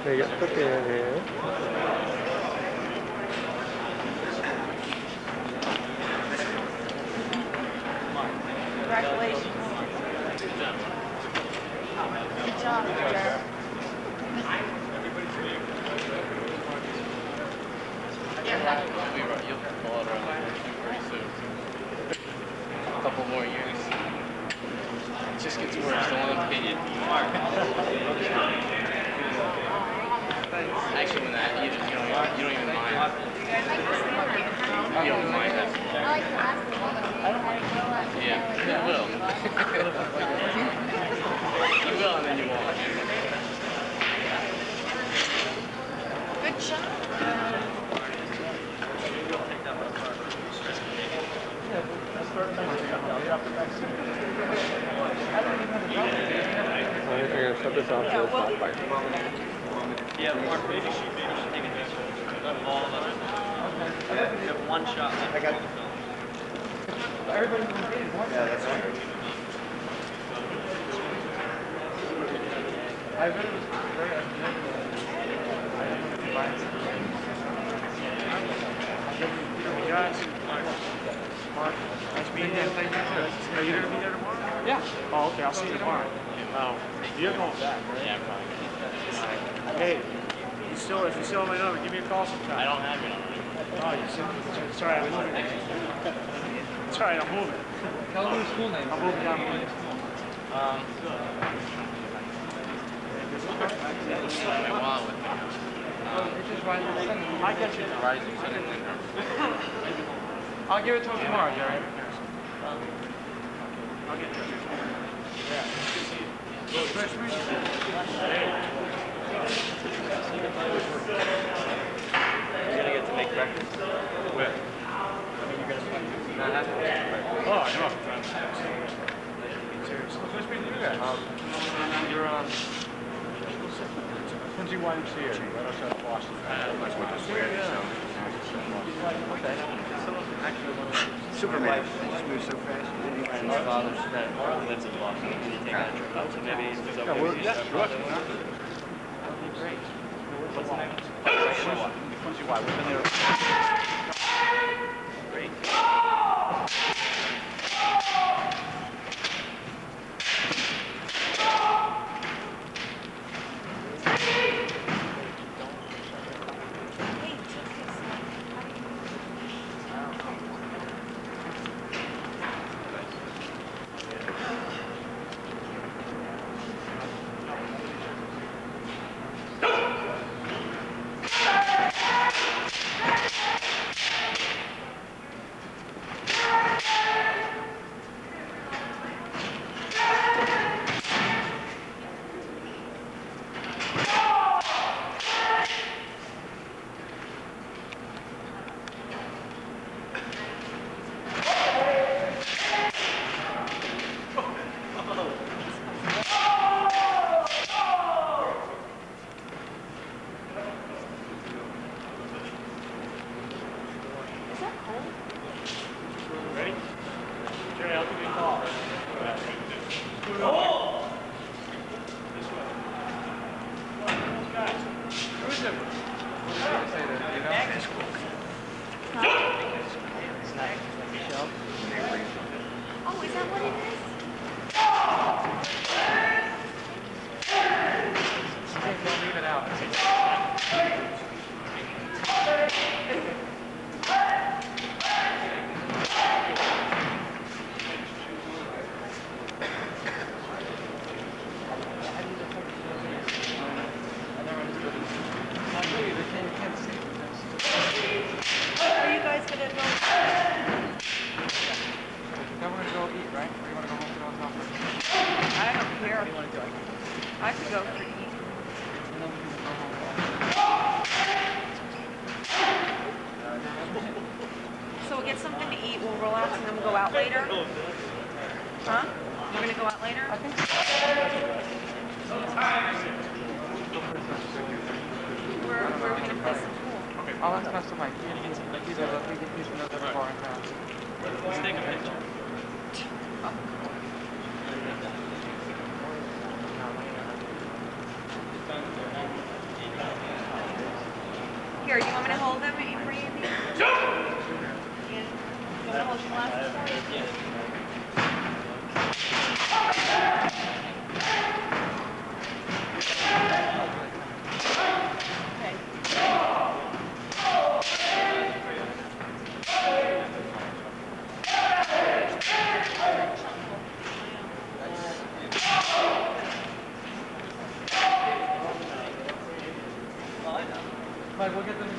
Congratulations. Good job, Jared. We were, you'll around pretty soon. A couple more years. It just gets worse. Don't let them get you. Actually, when that, you, you, don't, you don't even mind. You don't mind that. Yeah, it will. you will, and then you won't. Good job. I'm gonna shut this off so it's not fighting. Yeah, Mark, maybe she, maybe she take a picture of all of us. You have one shot left. I got the film. Guys, Mark, Mark, nice meeting you. Thank you. Are you gonna be there tomorrow? Yeah. Oh, okay, I'll see you tomorrow. Oh, you're going back, right? Yeah, probably. Hey, you still, if you still have my number, give me a call sometime. I don't have your number. Oh, you still, sorry, I'm moving. It's all right, I'm moving. Tell them your school name. I'm moving down. Um, my wallet with me. It's just right in the center. I get you. Verizon sent it to her. I'll give it to him tomorrow, Jerry. You're gonna get to make breakfast? Where? Not happy? I know. Seriously. Nice meeting you guys. You're on Quincy YMCA, right outside of Superman. Just moved so fast. His father's lives in Boston. He take that trip out? So maybe he's okay. Yeah, well, He's yeah, our sure. brother. Great. What's the name? Y, we've been there. Oh, is that what it is? Don't leave it out. Are you guys gonna go? Then we're gonna go eat, right? Or you wanna go home and go on top of it? I don't care. I could go for eat. And then we can go home. So we'll get something to eat, we'll relax, and then we'll go out later? Huh? We're gonna go out later? I think We're, we're gonna play some pool. I'll ask Master Mike. He's a, he's a, he's another bar in town. Let's take a picture. all of them, Avery and these? And the you? We'll get them